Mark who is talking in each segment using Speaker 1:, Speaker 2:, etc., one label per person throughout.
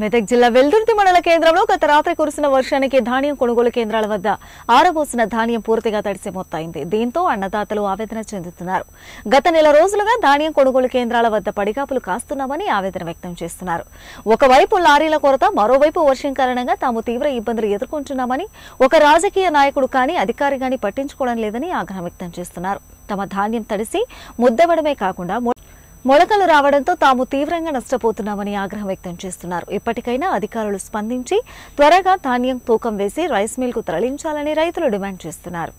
Speaker 1: మెదక్ జిల్లా వెల్దుర్తి మండల కేంద్రంలో గత రాత్రి కురిసిన వర్షానికి ధాన్యం కొనుగోలు కేంద్రాల వద్ద ఆరబోసిన ధాన్యం పూర్తిగా తడిసి మొత్తైంది దీంతో అన్నదాతలు ఆవేదన చెందుతున్నారు. గత నెల రోజులుగా ధాన్యం కొనుగోలు కేంద్రాల వద్ద పడిగాపులు కాస్తున్నామని ఆవేదన వ్యక్తం చేస్తున్నారు. ఒకవైపు లారీల కొరత మరోవైపు వర్షం కారణంగా తాము తీవ్ర ఇబ్బందులు ఎదుర్కొంటున్నామని ఒక రాజకీయ నాయకుడు కానీ అధికారి కానీ పట్టించుకోవడం లేదని ఆగ్రహం వ్యక్తం చేస్తున్నారు. తమ ధాన్యం తడిసి ముద్దవడమే కాకుండా మొలకలు రావడంతో తాము తీవ్రంగా నష్టపోతున్నామని ఆగ్రహం వ్యక్తం చేస్తున్నారు. ఇప్పటికైనా అధికారులు స్పందించి త్వరగా ధాన్యం తూకం వేసి రైస్ మిల్కు తరలించాలని రైతులు డిమాండ్ చేస్తున్నారు.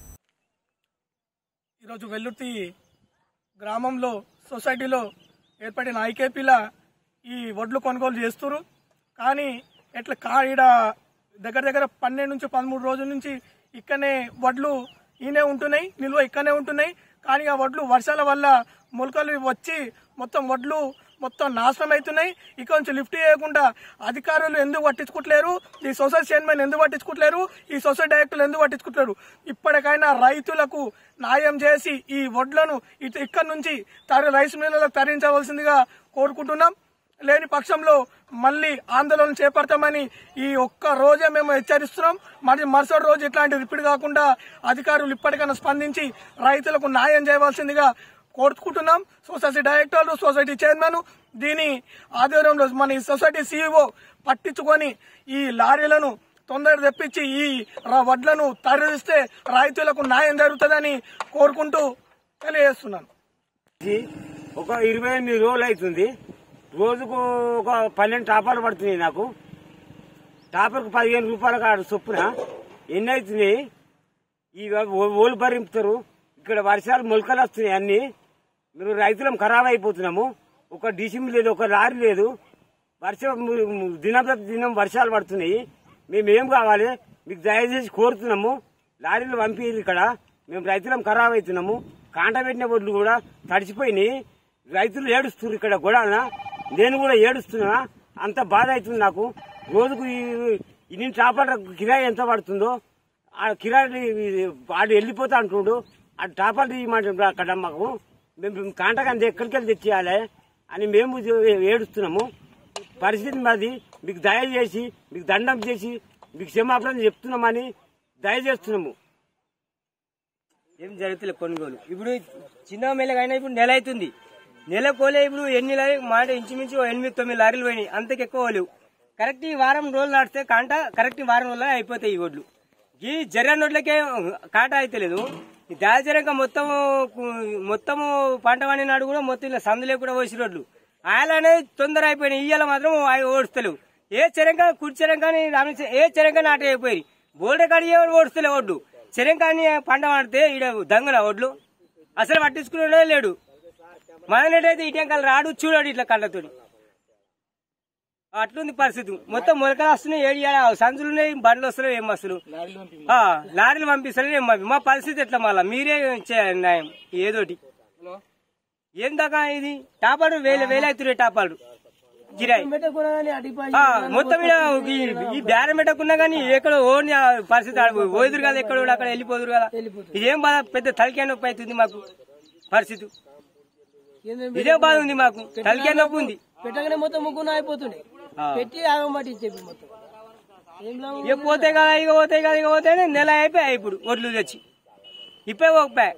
Speaker 2: ఈరోజు వెల్లుర్తి గ్రామంలో సొసైటీలో ఏర్పడిన ఐకేపీల ఈ వడ్లు కొనుగోలు చేస్తున్నారు కానీ ఎట్లా కా ఈడ దగ్గర దగ్గర పన్నెండు నుంచి పదమూడు రోజుల నుంచి ఇక్కడనే వడ్లు ఈయనే ఉంటున్నాయి నిల్వ ఇక్కడనే ఉంటున్నాయి. కానీ ఆ వడ్లు వర్షాల వల్ల మొలకలు వచ్చి మొత్తం వడ్లు మొత్తం నాశనం అవుతున్నాయి. ఇక నుంచి లిఫ్ట్ చేయకుండా అధికారులు ఎందుకు పట్టించుకోవట్లేరు? ఈ సొసైటీ చైర్మన్ ఎందుకు పట్టించుకోవట్లేరు? ఈ సొసైటీ డైరెక్టర్లు ఎందుకు పట్టించుకుంటలేరు ఇప్పటికైనా రైతులకు న్యాయం చేసి ఈ వడ్లను ఇటు ఇక్కడి నుంచి తర రైస్ మిల్లులకు తరించవలసిందిగా కోరుకుంటున్నాం. లేని పక్షంలో మళ్ళీ ఆందోళన చేపడతామని ఈ ఒక్క రోజే మేము హెచ్చరిస్తున్నాం. మరి మరుసటి రోజు ఇట్లాంటి రిపీట్ కాకుండా అధికారులు ఇప్పటికైనా స్పందించి రైతులకు న్యాయం చేయవలసిందిగా కోరుకుంటున్నాం. సొసైటీ డైరెక్టర్లు సొసైటీ చైర్మన్ దీని ఆధ్వర్యంలో మన ఈ సొసైటీ సీఈఓ పట్టించుకొని ఈ లారీలను తొందరగా తెప్పించి ఈ ర- వడ్లను తరలిస్తే రైతులకు న్యాయం జరుగుతుందని కోరుకుంటూ తెలియజేస్తున్నాను.
Speaker 3: ఒక ఇరవై ఎనిమిది రోజులు అవుతుంది. రోజుకు ఒక పన్నెండు టాపాలు పడుతున్నాయి నాకు. టాపర్కు పదిహేను రూపాయలు కాడు చొప్పున. ఎన్ని అవుతున్నాయి ఈ ఓలు భరింపుతారు. ఇక్కడ వర్షాలు మొలకలు వస్తున్నాయి అన్ని. మీరు రైతులం ఖరాబ్ అయిపోతున్నాము. ఒక డిసిమ్ లేదు ఒక లారీ లేదు. వర్షం దినం ప్రతి దినం వర్షాలు పడుతున్నాయి. మేము ఏం కావాలి? మీకు దయచేసి కోరుతున్నాము. లారీలు పంపించారు ఇక్కడ. మేము రైతులం ఖరాబ్ అవుతున్నాము కాంట పెట్టిన ఒడ్లు కూడా తడిచిపోయినాయి. రైతులు ఏడుస్తున్నారు ఇక్కడ కూడా నేను కూడా ఏడుస్తున్నా అంత బాధ అవుతుంది నాకు. రోజుకు ఇన్ని టాపర్ కిరాయి ఎంత పడుతుందో ఆ కిరాయి వాడు వెళ్ళిపోతా అంటుండు. ఆ టాపర్ తీయమంటుండ్రు అక్కడ మాకు. మేము కాంటకంటే ఎక్కడికి వెళ్ళి తెచ్చేయాలి అని మేము ఏడుస్తున్నాము. పరిస్థితి మాది మీకు దయచేసి మీకు దండం చేసి మీకు క్షమాపణ చెప్తున్నామని దయచేస్తున్నాము.
Speaker 4: ఏం జరుగుతుంది కొనుగోలు? ఇప్పుడు చిన్న మెల్లగైనా ఇప్పుడు నెల అవుతుంది. నెల కోలే ఇప్పుడు ఎన్ని లారీ మాట ఇంచుమించు ఎనిమిది తొమ్మిది లారీలు పోయినాయి. అంతకు ఎక్కువ లేవు కరెక్ట్ ఈ వారం రోజులు నడిస్తే కాంట కరెక్ట్ ఈ వారం రోజులు అయిపోతాయి ఈ ఒడ్లు ఈ జర్ర నోట్లకే కాట అయితలేదు. ఈ మొత్తం మొత్తము పంట పండినాడు కూడా మొత్తం ఇలా సందులే కూడా పోసి రోడ్లు. ఆయననే తొందర అయిపోయినాయి. ఇయ్యాల మాత్రం అవి ఏ చెరంక కుడి చెరంకాని ఏ చెరంక నాట అయిపోయి బోల్డే కాడి ఒడ్డు చెరంకాని పంట వాడితే ఈడ దంగల ఒడ్లు అసలు పట్టించుకునే లేడు. మననేటైతే ఇటంకాలు రాడు చూడాడు ఇట్లా కళ్ళతోటి అట్లుంది పరిస్థితి. మొత్తం మొలకలు వస్తున్నాయి ఏడు సంచులు ఉన్నాయి బండ్లు వస్తున్నాయి ఏం అసలు? ఆ, లారీలు పంపిస్తారు ఏం పంపి? మా పరిస్థితి ఎట్లా మళ్ళా? మీరే చేయండి న్యాయం ఏదోటి. ఏం దాకా ఇది? టాపాడు వేల వేల అవుతున్నాయి టాపాడు మొత్తం ఈ- ఈ బేరం పెట్టకున్నా గానీ ఎక్కడ ఓని ఆ పరిస్థితి ఆడ పోదురు కదా ఎక్కడ కూడా అక్కడ వెళ్ళిపోదురు కదా. ఇదేం బాధ? పెద్ద తలకాయ నొప్పి అవుతుంది మాకు పరిస్థితి. ఇదే బాధ ఉంది మాకు. తలకాయ నొప్పి ఉంది.
Speaker 5: పెట్టగానే మొత్తం ముగ్గున అయిపోతుండే పెట్టి ఆగం పట్టి చెప్పి మొత్తం.
Speaker 4: ఇక పోతే కదా ఇక పోతే కదా ఇక పోతే నెల అయిపోయాయి ఇప్పుడు ఒడ్లు తెచ్చి. ఇప్పే పోకపోయా